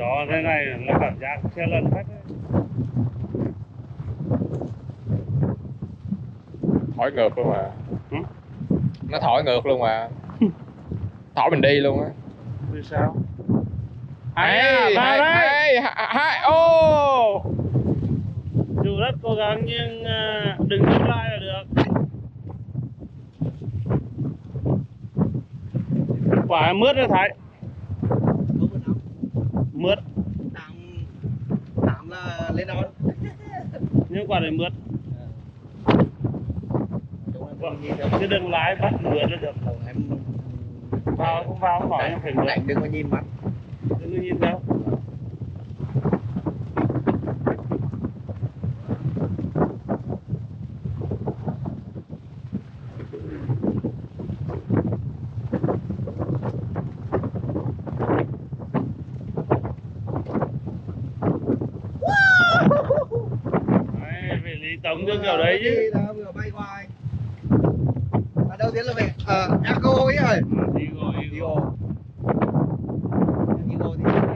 gió thế này là cảm giác xe khách ấy. thổi ngược luôn mà. Ừ? nó thổi ngược luôn mà. Thổi mình đi luôn á. Vì sao? Hai hai hai hai ô! Dù rất cố gắng nhưng à, đừng dừng lại là được. Quả mướt có nóng. Mướt Tạm tạm là lên đón. nhưng quả này mướt nhìn được. chứ đừng lái bắt mướt là được em vào không vào không hỏi em phải mướt đừng có nhìn mắt. đừng có nhìn đâu Tổng cho kiểu đấy chứ bay qua anh. Và đầu tiên là về ờ Echo ấy rồi. đi rồi đi rồi Digo. Digo thì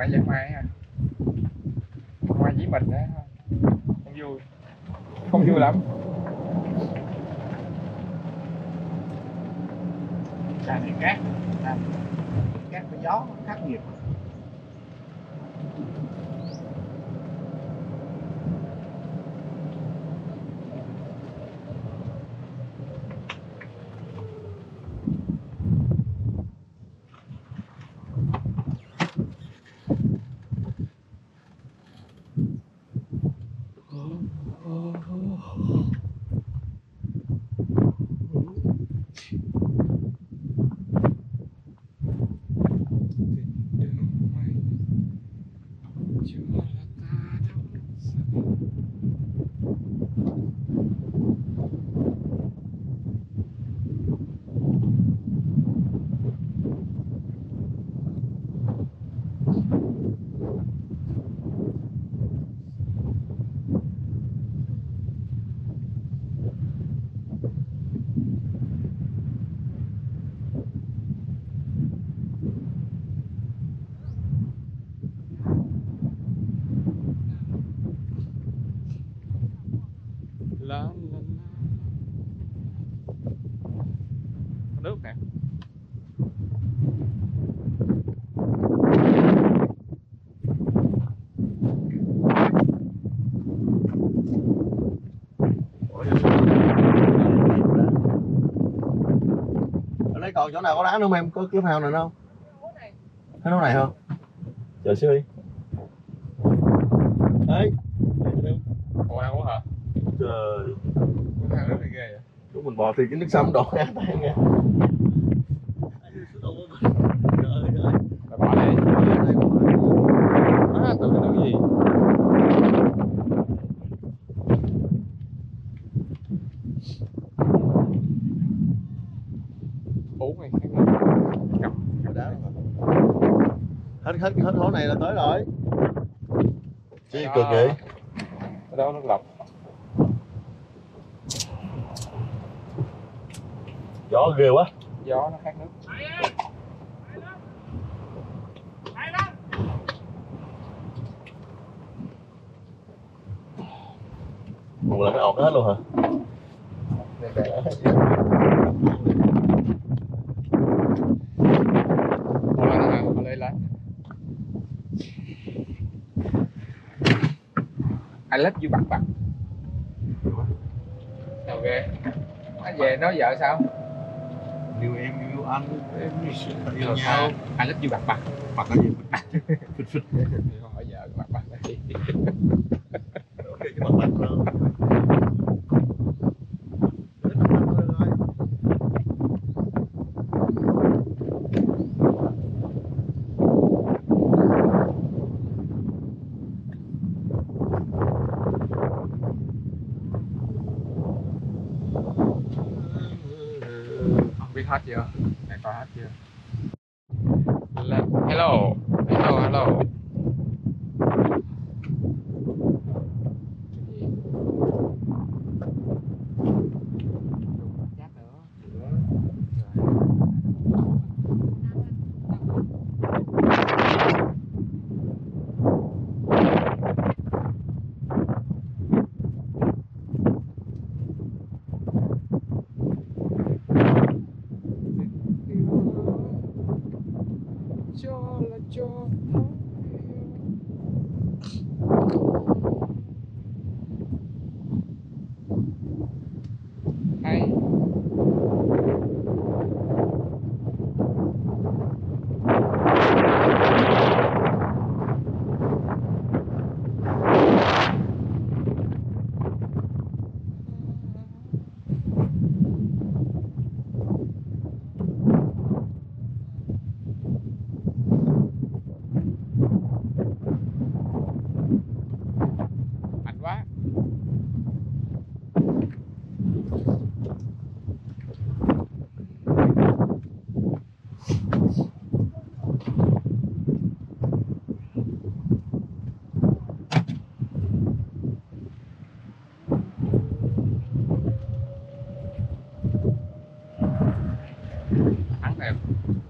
phải giang mai à mai với mình đó không vui. Không vui lắm Cái này cát à, Cát với gió khắc nghiệt la la la Có nước nè Ở đây còn chỗ nào có đá nữa mà em có kiếm hào nào không? Cái nấu này không? Chờ xíu đi Đấy Ủa ăn quá hả? Trời ăn nước này ghê vậy? Lúc mình bò thì cái nước sâm đổ ra tay nghe Rồi bỏ đi Á, tưởng cái nước gì uống này khác nước Cầm Đá hết hết hố này là tới rồi. Chứ cực vậy? Ở đó nước lọc. Gió ghê quá. Gió nó khác nước. Một là nó ọt hết luôn hả? Đây, đây. Một lần hả? Ở đây lại Love you bạn bạn. Sao ghê? Anh về nói vợ sao? Yêu em, yêu anh Em yêu nhau sao? I love you bạn bạn. Mặt cái gì? Phịch phịch. Hỏi vợ bạn bạn đi Ok cái mặt mặt rồi Hết mặt mặt rồi rồi Không have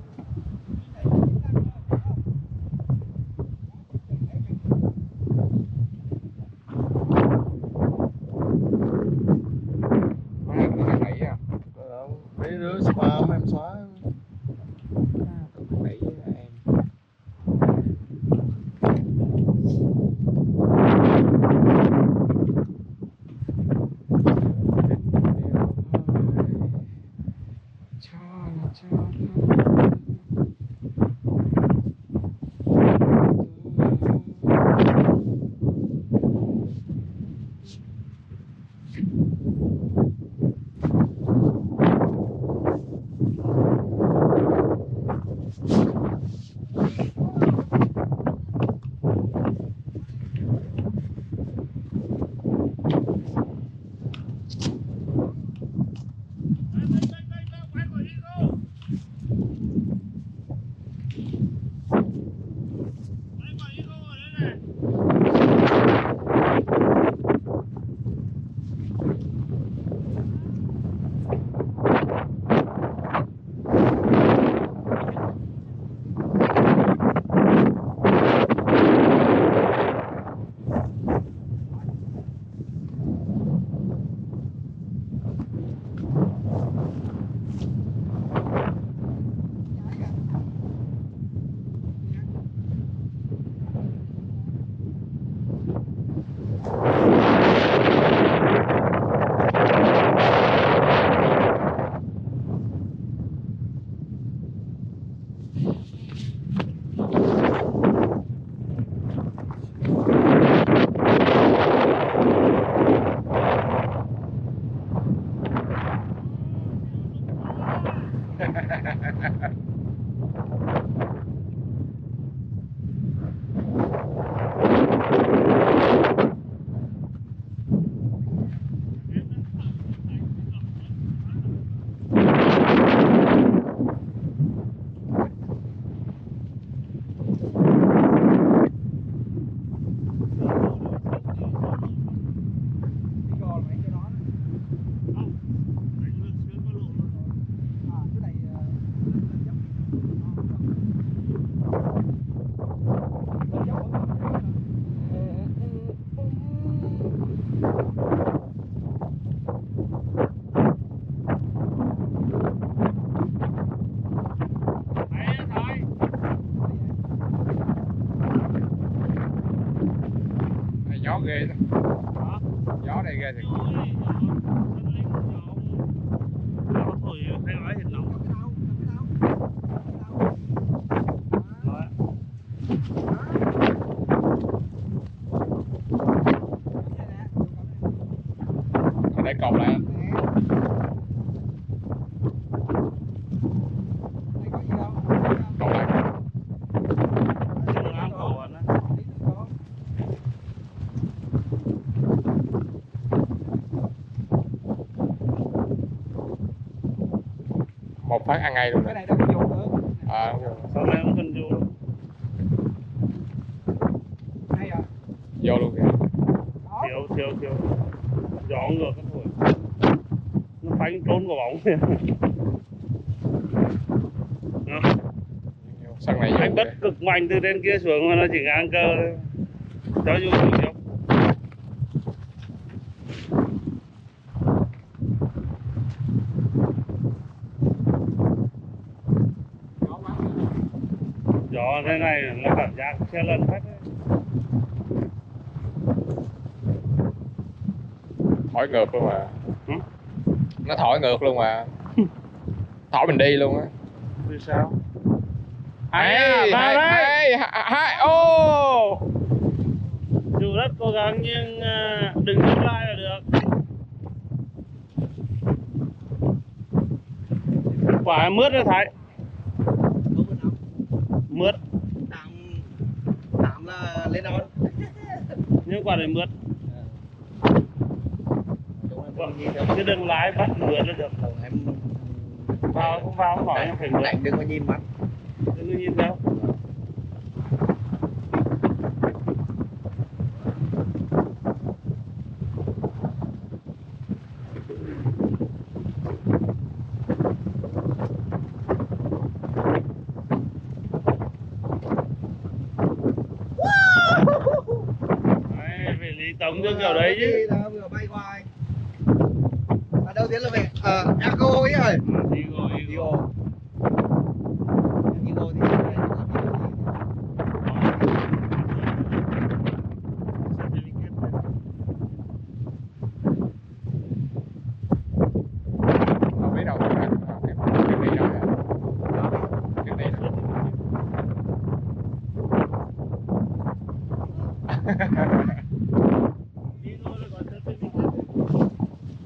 ghê thiệt Gió thổi hay nói thì nóng. Đó. ở đây cột lại cột lại Trong ám khổ á một phát ăn ngay luôn cái rồi này đâu có dùng nữa à, rồi. Sau này không cần vô. hay à vô luôn kìa Thiếu, thiếu, thiếu. Gió ngược cái thổi. Nó phanh trốn của bóng. Đó. sân này vô anh bất kìa. cực mạnh từ trên kia xuống mà nó chỉ ngang cơ thôi cho dù thế này nó cảm giác xe lần khách ấy. thổi ngược luôn mà. Hử? nó thổi ngược luôn mà. Thổi mình đi luôn á. Vì sao? Hai à, vào hai đây. hai hai ô! Dù rất cố gắng nhưng à, đừng dừng lại là được. Quả mướt rồi thái. Mướt lên đó nhưng quả này mướt chứ đừng lái bắt mượt là được. Vào không vào không hỏi em phải mượt. đừng có nhìn mắt đừng có nhìn đâu Đấy, phải lý tống cho kiểu đấy chứ Đó, vừa bay qua anh à, đầu tiên là về ờ echo ấy rồi đi rồi đi rồi Echo Echo thì không biết đâu à, em em đi đâu kìa. Em đi đâu. Đi thôi là còn certificate.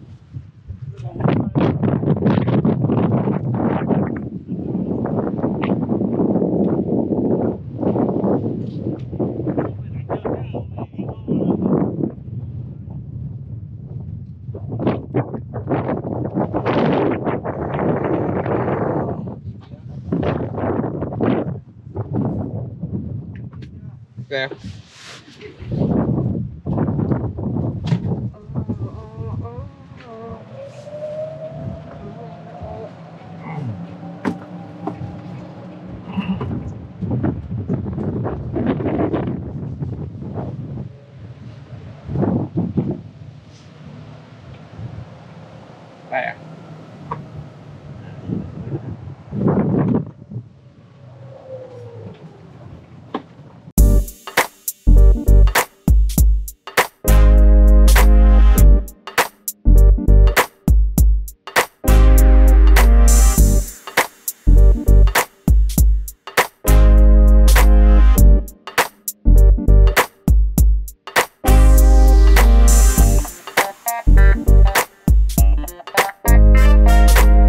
Kìa.